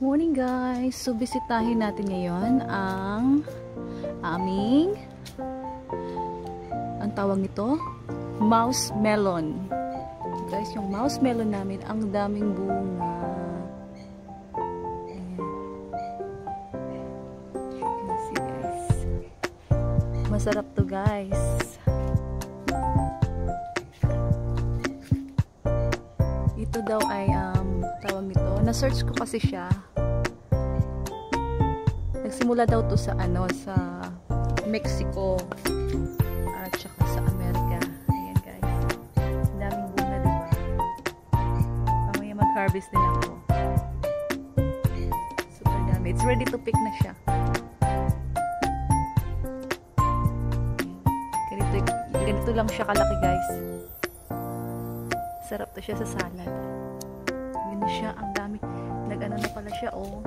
Morning guys! So bisitahin natin ngayon ang aming ang tawag nito mouse melon. Guys, yung mouse melon namin ang daming bunga. Ayan. See guys. Masarap to guys. Ito daw ay um, tawag nito. Na-search ko kasi siya. Nagsimula daw to sa ano sa Mexico at saka sa Amerika. Ayan guys. Daming bunga diba? Mamaya mag-harvest din ako. Super dami. It's ready to pick na siya. Ganito, ganito lang siya kalaki guys. Sarap to siya sa salad. Ganun siya, ang dami. Nag-ano na pala siya, oh.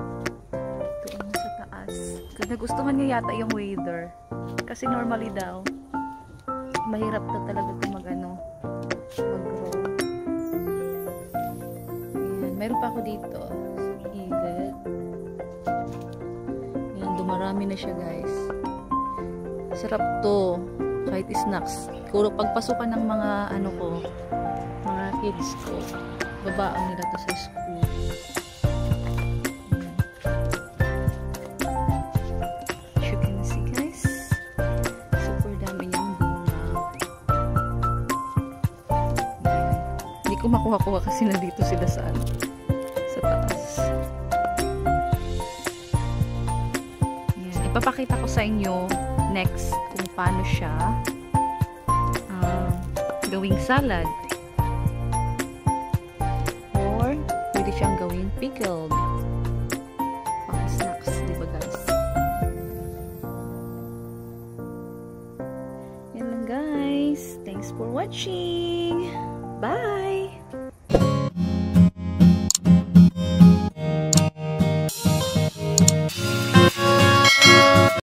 Taas. Nagustuhan niya yata yung weather. Kasi normally daw, mahirap na talaga ito mag-ano, mag-grow. Meron pa ako dito. Gilid. Ayan, dumarami na siya, guys. Sarap to. Kahit snacks. Kuro pagpasukan ng mga ano ko, mga kids ko, babaang nila to sa school. Hindi ko makuha-kuha kasi nandito sila sa ano, sa taas. Ayan. Ipapakita ko sa inyo next kung paano siya uh, gawing salad. Or, pwede siyang gawing pickled. Pang snacks, di guys? Yan guys. Thanks for watching. Bye!